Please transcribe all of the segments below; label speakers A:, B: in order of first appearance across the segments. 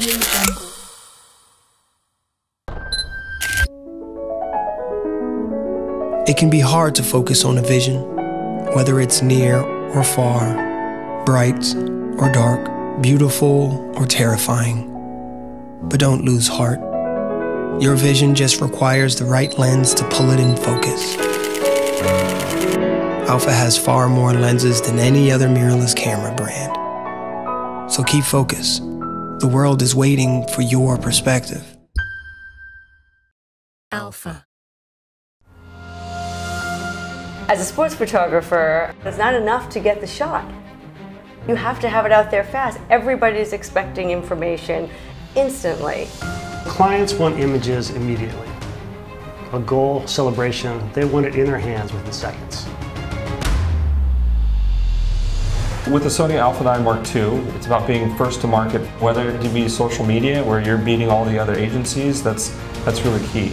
A: Audio Jungle.
B: It can be hard to focus on a vision, whether it's near or far, bright or dark, beautiful or terrifying. But don't lose heart. Your vision just requires the right lens to pull it in focus. Alpha has far more lenses than any other mirrorless camera brand. So keep focus. The world is waiting for your perspective.
C: Alpha.
D: As a sports photographer, it's not enough to get the shot. You have to have it out there fast. Everybody's expecting information instantly.
E: Clients want images immediately. A goal, celebration, they want it in their hands within seconds.
F: With the Sony Alpha 9 Mark II, it's about being first to market, whether it be social media where you're beating all the other agencies, that's, that's really key.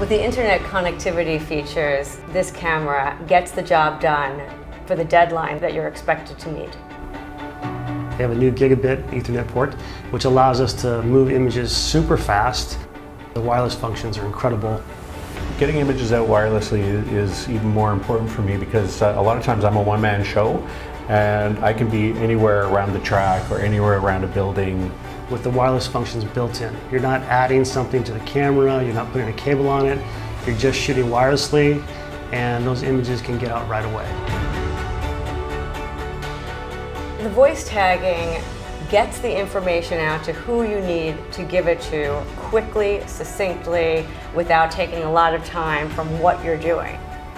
D: With the internet connectivity features, this camera gets the job done for the deadline that you're expected to meet.
E: They have a new gigabit Ethernet port, which allows us to move images super fast. The wireless functions are incredible.
G: Getting images out wirelessly is even more important for me because uh, a lot of times I'm a one-man show and I can be anywhere around the track or anywhere around a building
E: with the wireless functions built in. You're not adding something to the camera, you're not putting a cable on it, you're just shooting wirelessly and those images can get out right away.
D: The voice tagging gets the information out to who you need to give it to quickly, succinctly, without taking a lot of time from what you're doing.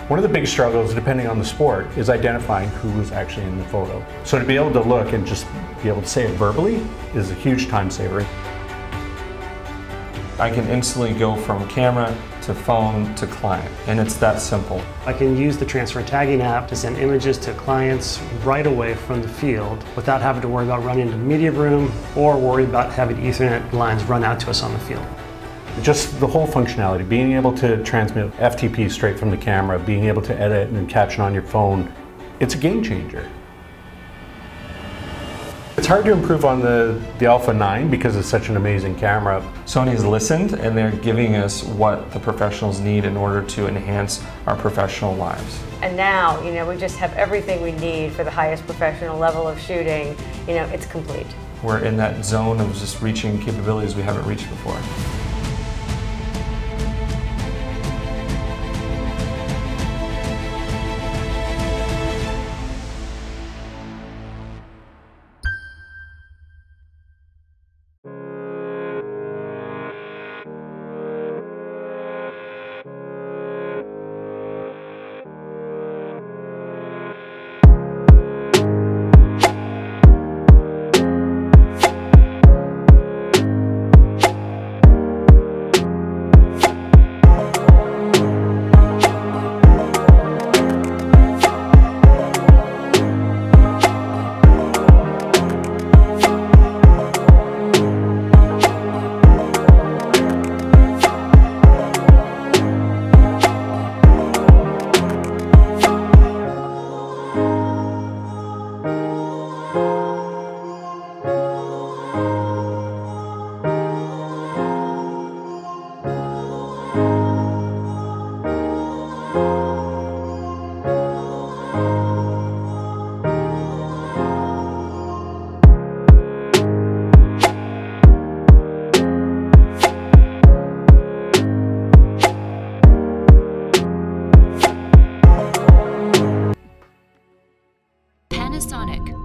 G: One of the big struggles, depending on the sport, is identifying who's actually in the photo. So to be able to look and just be able to say it verbally is a huge time saver.
F: I can instantly go from camera to phone to client, and it's that simple.
E: I can use the transfer tagging app to send images to clients right away from the field without having to worry about running to the media room or worry about having Ethernet lines run out to us on the field.
G: Just the whole functionality, being able to transmit FTP straight from the camera, being able to edit and caption on your phone, it's a game changer. It's hard to improve on the, the Alpha 9 because it's such an amazing camera.
F: Sony has listened and they're giving us what the professionals need in order to enhance our professional lives.
D: And now, you know, we just have everything we need for the highest professional level of shooting. You know, it's complete.
F: We're in that zone of just reaching capabilities we haven't reached before.
C: Panasonic.